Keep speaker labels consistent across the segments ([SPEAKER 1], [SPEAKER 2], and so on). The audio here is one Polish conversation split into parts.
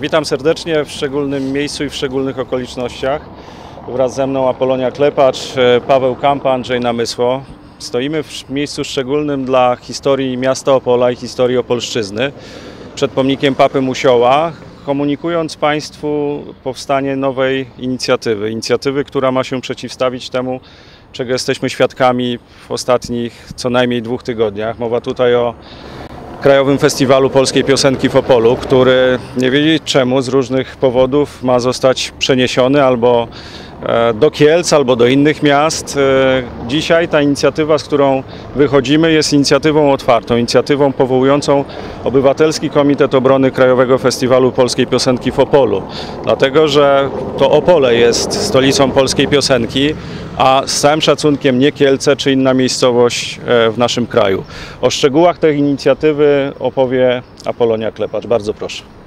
[SPEAKER 1] Witam serdecznie w szczególnym miejscu i w szczególnych okolicznościach. Wraz ze mną Apolonia Klepacz, e, Paweł Kampa, Andrzej Namysło. Stoimy w miejscu szczególnym dla historii miasta Opola i historii Opolszczyzny przed pomnikiem Papy Musioła, komunikując Państwu powstanie nowej inicjatywy. Inicjatywy, która ma się przeciwstawić temu, czego jesteśmy świadkami w ostatnich co najmniej dwóch tygodniach. Mowa tutaj o Krajowym Festiwalu Polskiej Piosenki w Opolu, który nie wiedzieć czemu z różnych powodów ma zostać przeniesiony albo do Kielc, albo do innych miast. E, Dzisiaj ta inicjatywa, z którą wychodzimy, jest inicjatywą otwartą, inicjatywą powołującą Obywatelski Komitet Obrony Krajowego Festiwalu Polskiej Piosenki w Opolu. Dlatego, że to Opole jest stolicą polskiej piosenki, a z całym szacunkiem nie Kielce czy inna miejscowość e, w naszym kraju. O szczegółach tej inicjatywy opowie Apolonia Klepacz. Bardzo proszę.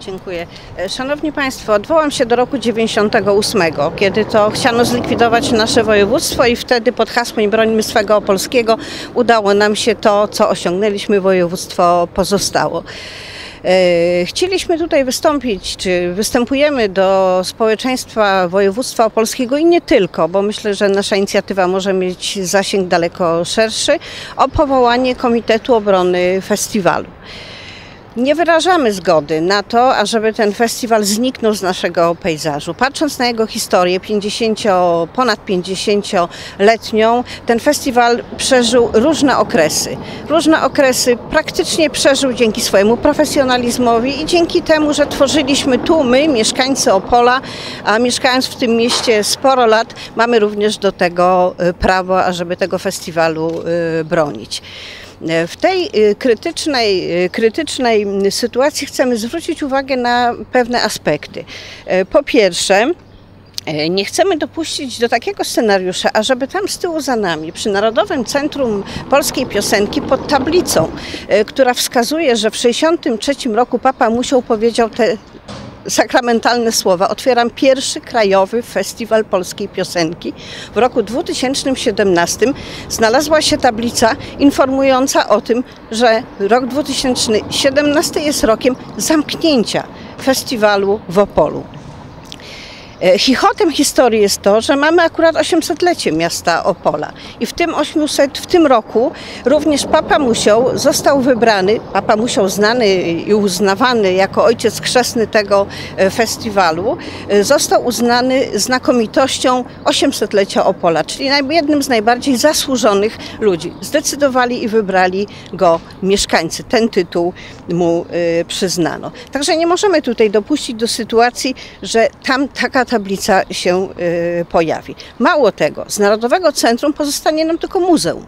[SPEAKER 2] Dziękuję. E, Szanowni Państwo, odwołam się do roku 98, kiedy to chciano zlikwidować nasze województwo i wtedy pod hasłem Brońmy swego opolskiego udało nam się to, co osiągnęliśmy, województwo pozostało. E, Chcieliśmy tutaj wystąpić, czy występujemy do społeczeństwa województwa opolskiego i nie tylko, bo myślę, że nasza inicjatywa może mieć zasięg daleko szerszy, o powołanie Komitetu Obrony Festiwalu. Nie wyrażamy zgody na to, ażeby ten festiwal zniknął z naszego pejzażu. Patrząc na jego historię 50, ponad 50-letnią, ten festiwal przeżył różne okresy. Różne okresy praktycznie przeżył dzięki swojemu profesjonalizmowi i dzięki temu, że tworzyliśmy tu my, mieszkańcy Opola, a mieszkając w tym mieście sporo lat, mamy również do tego y, prawo, ażeby tego festiwalu y, bronić. W tej y, krytycznej, y, krytycznej sytuacji chcemy zwrócić uwagę na pewne aspekty. E, Po pierwsze, e, nie chcemy dopuścić do takiego scenariusza, ażeby tam z tyłu za nami, przy Narodowym Centrum Polskiej Piosenki pod tablicą, e, która wskazuje, że w 1963 roku Papa Musiał powiedział te sakramentalne słowa. Otwieram pierwszy krajowy festiwal polskiej piosenki. W roku 2017 znalazła się tablica informująca o tym, że rok 2017 jest rokiem zamknięcia festiwalu w Opolu. E, Chichotem historii jest to, że mamy akurat 800-lecie miasta Opola i w tym 800, w tym roku również Papa Musiał został wybrany, Papa Musiał znany i uznawany jako ojciec chrzestny tego e, festiwalu, e, został uznany znakomitością 800-lecia Opola, czyli jednym z najbardziej zasłużonych ludzi. Zdecydowali i wybrali go mieszkańcy. Ten tytuł mu przyznano. Także nie możemy tutaj dopuścić do sytuacji, że tam taka tablica się y, pojawi. Mało tego, z Narodowego Centrum pozostanie nam tylko muzeum.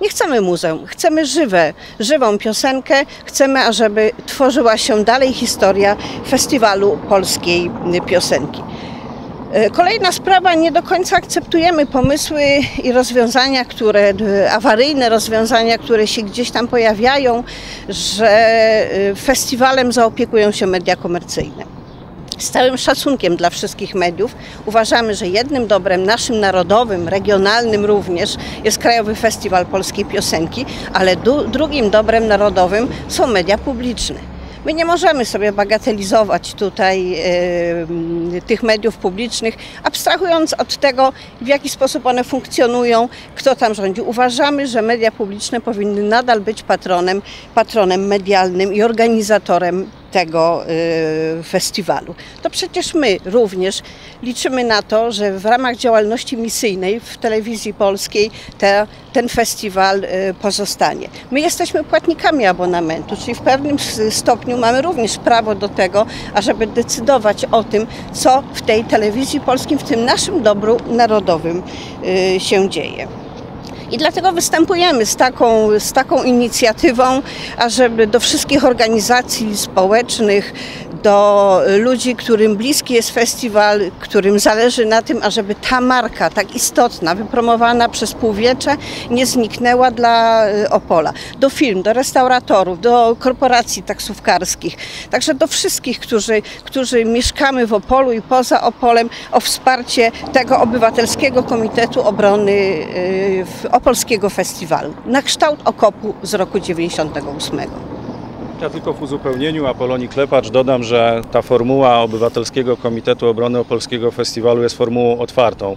[SPEAKER 2] Nie chcemy muzeum, chcemy żywe, żywą piosenkę, chcemy, ażeby tworzyła się dalej historia festiwalu polskiej piosenki. E, Kolejna sprawa, nie do końca akceptujemy pomysły i rozwiązania, które, e, awaryjne rozwiązania, które się gdzieś tam pojawiają, że festiwalem zaopiekują się media komercyjne. Z całym szacunkiem dla wszystkich mediów uważamy, że jednym dobrem naszym narodowym, regionalnym również jest Krajowy Festiwal Polskiej Piosenki, ale drugim dobrem narodowym są media publiczne. My nie możemy sobie bagatelizować tutaj m, tych mediów publicznych, abstrahując od tego, w jaki sposób one funkcjonują, kto tam rządzi. Uważamy, że media publiczne powinny nadal być patronem, patronem medialnym i organizatorem tego y, festiwalu. To przecież my również liczymy na to, że w ramach działalności misyjnej w telewizji polskiej te, ten festiwal y, pozostanie. My jesteśmy płatnikami abonamentu, czyli w pewnym stopniu mamy również prawo do tego, ażeby decydować o tym, co w tej telewizji polskiej, w tym naszym dobru narodowym y, się dzieje. I dlatego występujemy z taką, z taką inicjatywą, ażeby do wszystkich organizacji społecznych, do ludzi, którym bliski jest festiwal, którym zależy na tym, ażeby ta marka tak istotna, wypromowana przez półwiecze, nie zniknęła dla y, Opola. Do firm, do restauratorów, do korporacji taksówkarskich, także do wszystkich, którzy, którzy mieszkamy w Opolu i poza Opolem, o wsparcie tego Obywatelskiego Komitetu Obrony w- Opolskiego Festiwalu na kształt okopu z roku 98.
[SPEAKER 1] Ja tylko w uzupełnieniu Apolonii Klepacz dodam, że ta formuła Obywatelskiego Komitetu Obrony Opolskiego Festiwalu jest formułą otwartą.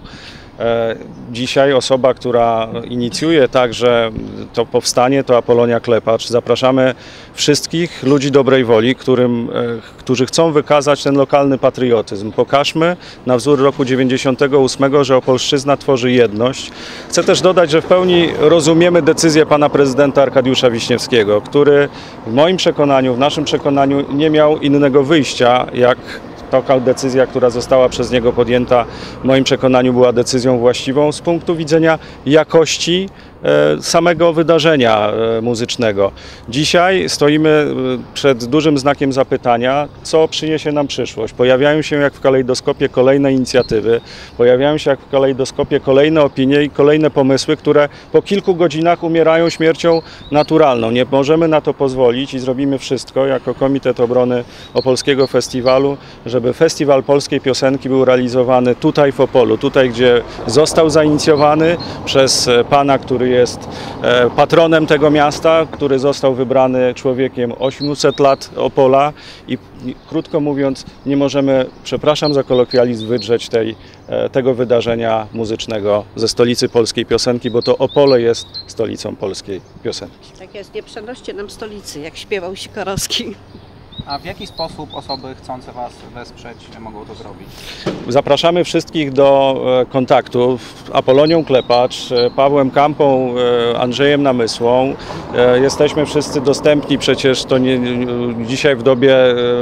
[SPEAKER 1] E, Dzisiaj osoba, która inicjuje także to powstanie, to Apolonia Klepacz. Zapraszamy wszystkich ludzi dobrej woli, którym, e, którzy chcą wykazać ten lokalny patriotyzm. Pokażmy na wzór roku 98, że Opolszczyzna tworzy jedność. Chcę też dodać, że w pełni rozumiemy decyzję pana prezydenta Arkadiusza Wiśniewskiego, który w moim przekonaniu, w naszym przekonaniu nie miał innego wyjścia, jak taka decyzja, która została przez niego podjęta, w moim przekonaniu była decyzją właściwą z punktu widzenia jakości samego wydarzenia e, muzycznego. Dzisiaj stoimy e, przed dużym znakiem zapytania, co przyniesie nam przyszłość. Pojawiają się jak w kalejdoskopie kolejne inicjatywy, pojawiają się jak w kalejdoskopie kolejne opinie i kolejne pomysły, które po kilku godzinach umierają śmiercią naturalną. Nie możemy na to pozwolić i zrobimy wszystko jako Komitet Obrony Opolskiego Festiwalu, żeby Festiwal Polskiej Piosenki był realizowany tutaj w Opolu, tutaj gdzie został zainicjowany przez e, pana, który jest e, patronem tego miasta, który został wybrany człowiekiem 800 lat Opola i krótko mówiąc nie możemy, przepraszam za kolokwializm, wydrzeć tej, e, tego wydarzenia muzycznego ze stolicy polskiej piosenki, bo to Opole jest stolicą polskiej piosenki.
[SPEAKER 2] Tak jest, nie przenoście nam stolicy, jak śpiewał Sikorowski.
[SPEAKER 3] A w jaki sposób osoby chcące Was wesprzeć mogą to zrobić?
[SPEAKER 1] Zapraszamy wszystkich do e, kontaktu z Apolonią Klepacz, e, Pawłem Kampą, e, Andrzejem Namysłą. Jesteśmy wszyscy dostępni przecież to nie, dzisiaj w dobie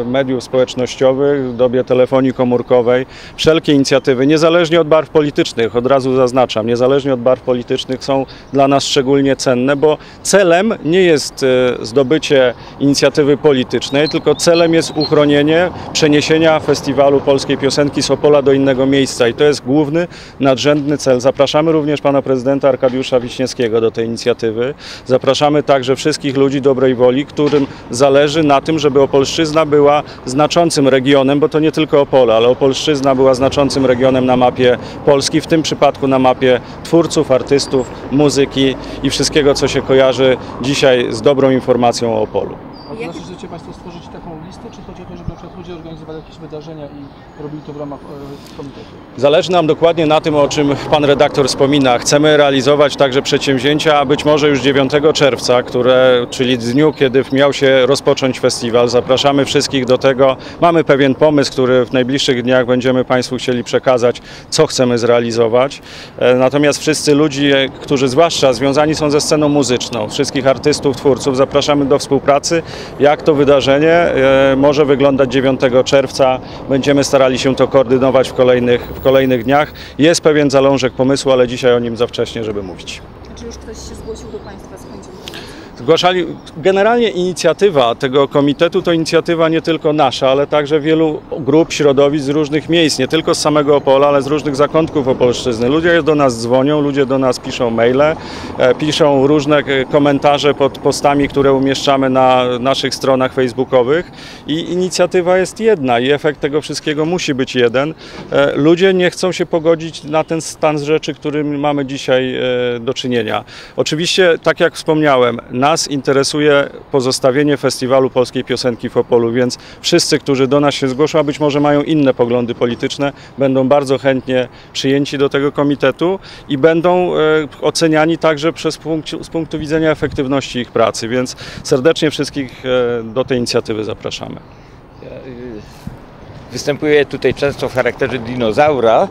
[SPEAKER 1] mediów społecznościowych, w dobie telefonii komórkowej. Wszelkie inicjatywy, niezależnie od barw politycznych, od razu zaznaczam, niezależnie od barw politycznych są dla nas szczególnie cenne, bo celem nie jest zdobycie inicjatywy politycznej, tylko celem jest uchronienie, przeniesienia festiwalu polskiej piosenki z Opola do innego miejsca i to jest główny, nadrzędny cel. Zapraszamy również pana prezydenta Arkadiusza Wiśniewskiego do tej inicjatywy. Zapraszamy także wszystkich ludzi dobrej woli, którym zależy na tym, żeby Opolszczyzna była znaczącym regionem, bo to nie tylko Opole, ale Opolszczyzna była znaczącym regionem na mapie Polski, w tym przypadku na mapie twórców, artystów, muzyki i wszystkiego, co się kojarzy dzisiaj z dobrą informacją o Opolu.
[SPEAKER 4] A to znaczy, chcecie Państwo stworzyć taką listę, czy chodzi o to, żeby jakieś wydarzenia i robili to w ramach e, komitetu?
[SPEAKER 1] Zależy nam dokładnie na tym, o czym pan redaktor wspomina. Chcemy realizować także przedsięwzięcia, a być może już 9 czerwca, które, czyli dniu, kiedy miał się rozpocząć festiwal. Zapraszamy wszystkich do tego. Mamy pewien pomysł, który w najbliższych dniach będziemy Państwu chcieli przekazać, co chcemy zrealizować. E, Natomiast wszyscy ludzie, którzy zwłaszcza związani są ze sceną muzyczną, wszystkich artystów, twórców, zapraszamy do współpracy. Jak to wydarzenie e, może wyglądać 9 czerwca? Będziemy starali się to koordynować w kolejnych, w kolejnych dniach. Jest pewien zalążek pomysłu, ale dzisiaj o nim za wcześnie, żeby mówić.
[SPEAKER 5] Czy już ktoś się zgłosił do Państwa z chęcią pomocy?
[SPEAKER 1] Zgłaszali, generalnie inicjatywa tego komitetu to inicjatywa nie tylko nasza, ale także wielu grup, środowisk z różnych miejsc, nie tylko z samego Opola, ale z różnych zakątków Opolszczyzny. Ludzie do nas dzwonią, ludzie do nas piszą maile, e, piszą różne e, komentarze pod postami, które umieszczamy na naszych stronach facebookowych i inicjatywa jest jedna i efekt tego wszystkiego musi być jeden. E, Ludzie nie chcą się pogodzić na ten stan rzeczy, którym mamy dzisiaj do czynienia. Oczywiście, tak jak wspomniałem, nas interesuje pozostawienie Festiwalu Polskiej Piosenki w Opolu, więc wszyscy, którzy do nas się zgłoszą, a być może mają inne poglądy polityczne, będą bardzo chętnie przyjęci do tego komitetu i będą e, oceniani także przez z punktu widzenia efektywności ich pracy, więc serdecznie wszystkich e, do tej inicjatywy zapraszamy.
[SPEAKER 6] Występuję tutaj często w charakterze dinozaura,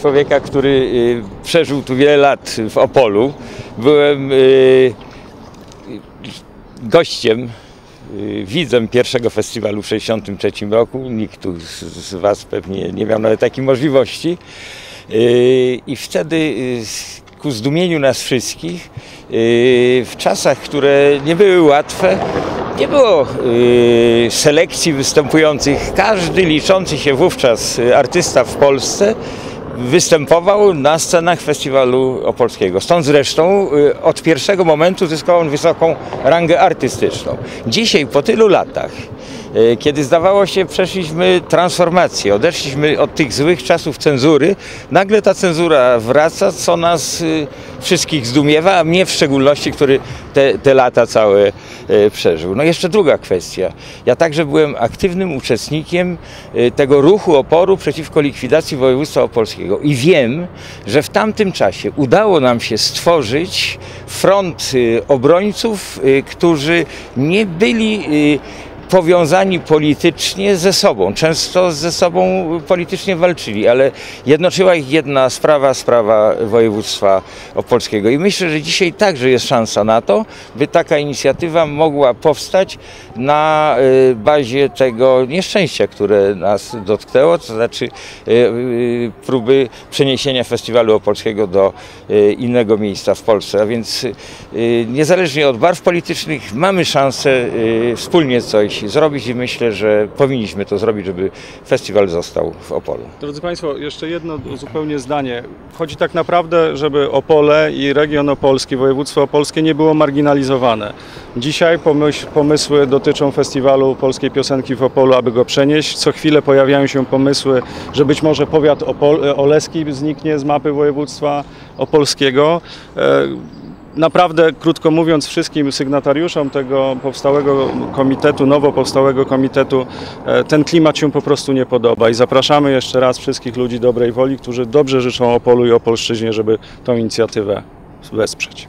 [SPEAKER 6] człowieka, który y, przeżył tu wiele lat w Opolu. Byłem y, gościem, y, widzem pierwszego festiwalu w 1963 roku. Nikt tu z, Was pewnie nie miał nawet takiej możliwości. Y, I wtedy y, ku zdumieniu nas wszystkich, w czasach, które nie były łatwe, nie było selekcji występujących. Każdy liczący się wówczas artysta w Polsce występował na scenach festiwalu opolskiego. Stąd zresztą y, od pierwszego momentu zyskał on wysoką rangę artystyczną. Dzisiaj, po tylu latach, kiedy zdawało się przeszliśmy transformację, odeszliśmy od tych złych czasów cenzury, nagle ta cenzura wraca, co nas y, wszystkich zdumiewa, a mnie w szczególności, który te, te lata całe e, przeżył. No jeszcze druga kwestia. Ja także byłem aktywnym uczestnikiem e, tego ruchu oporu przeciwko likwidacji województwa opolskiego i wiem, że w tamtym czasie udało nam się stworzyć front obrońców, którzy nie byli powiązani politycznie ze sobą. Często ze sobą politycznie walczyli, ale jednoczyła ich jedna sprawa, sprawa województwa opolskiego. I myślę, że dzisiaj także jest szansa na to, by taka inicjatywa mogła powstać na y, bazie tego nieszczęścia, które nas dotknęło, to znaczy y, y, próby przeniesienia festiwalu opolskiego do innego miejsca w Polsce. A więc niezależnie od barw politycznych mamy szansę wspólnie coś zrobić i myślę, że powinniśmy to zrobić, żeby festiwal został w Opolu.
[SPEAKER 1] Drodzy Państwo, jeszcze jedno zupełnie zdanie. Chodzi tak naprawdę, żeby Opole i region opolski, województwo opolskie nie było marginalizowane. Dzisiaj pomysły dotyczą festiwalu polskiej piosenki w Opolu, aby go przenieść. Co chwilę pojawiają się pomysły, że być może powiat Opol, oleski zniknie z mapy województwa opolskiego. Naprawdę, krótko mówiąc, wszystkim sygnatariuszom tego powstałego komitetu, nowo powstałego komitetu, e, ten klimat się po prostu nie podoba i zapraszamy jeszcze raz wszystkich ludzi dobrej woli, którzy dobrze życzą Opolu i Opolszczyźnie, żeby tą inicjatywę wesprzeć.